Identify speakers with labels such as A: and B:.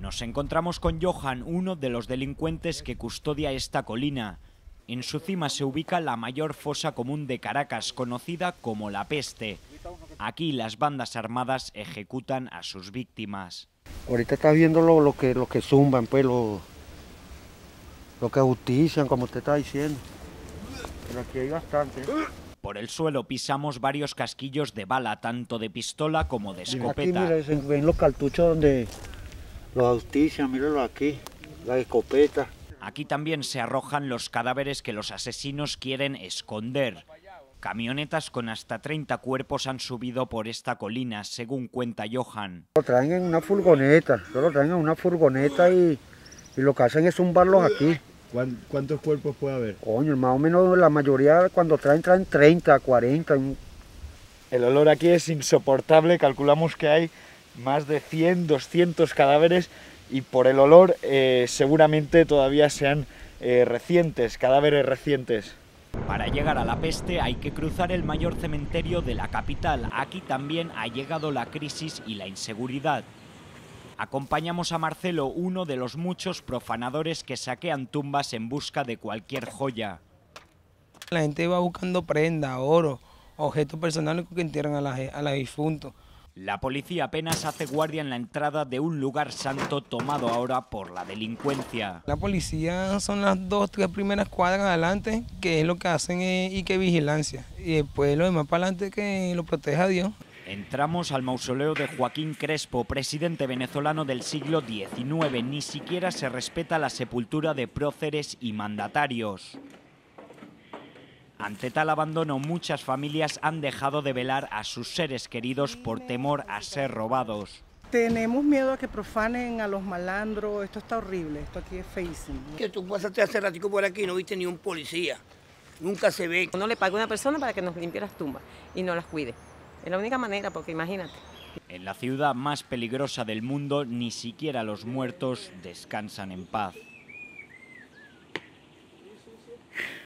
A: Nos encontramos con Johan, uno de los delincuentes que custodia esta colina. En su cima se ubica la mayor fosa común de Caracas, conocida como la peste. Aquí las bandas armadas ejecutan a sus víctimas.
B: Ahorita está viendo lo, que, lo que zumban, pues lo, lo que justician, como usted está diciendo. Pero aquí hay bastante.
A: Por el suelo pisamos varios casquillos de bala, tanto de pistola como de escopeta.
B: Aquí mira, ven los cartuchos donde los justician, mírenlo aquí, la escopeta.
A: Aquí también se arrojan los cadáveres que los asesinos quieren esconder. Camionetas con hasta 30 cuerpos han subido por esta colina, según cuenta Johan.
B: Lo traen en una furgoneta, lo traen en una furgoneta y, y lo que hacen es zumbarlos aquí.
C: ¿Cuántos cuerpos puede haber?
B: Coño, más o menos la mayoría cuando traen, traen 30, 40.
C: El olor aquí es insoportable, calculamos que hay más de 100, 200 cadáveres y por el olor eh, seguramente todavía sean eh, recientes, cadáveres recientes.
A: Para llegar a la peste hay que cruzar el mayor cementerio de la capital. Aquí también ha llegado la crisis y la inseguridad. Acompañamos a Marcelo, uno de los muchos profanadores que saquean tumbas en busca de cualquier joya.
D: La gente va buscando prenda, oro, objetos personales que entierran a la, a la difuntos.
A: La policía apenas hace guardia en la entrada de un lugar santo tomado ahora por la delincuencia.
D: La policía son las dos, tres primeras cuadras adelante, que es lo que hacen y que vigilancia. Y después lo demás para adelante que lo proteja Dios.
A: Entramos al mausoleo de Joaquín Crespo, presidente venezolano del siglo XIX. Ni siquiera se respeta la sepultura de próceres y mandatarios. Ante tal abandono, muchas familias han dejado de velar a sus seres queridos por temor a ser robados.
E: Tenemos miedo a que profanen a los malandros, esto está horrible, esto aquí es feísimo.
F: Que tú pasaste hace ratico por aquí y no viste ni un policía, nunca se ve.
G: No le pague a una persona para que nos limpie las tumbas y no las cuide. Es la única manera, porque imagínate.
A: En la ciudad más peligrosa del mundo, ni siquiera los muertos descansan en paz.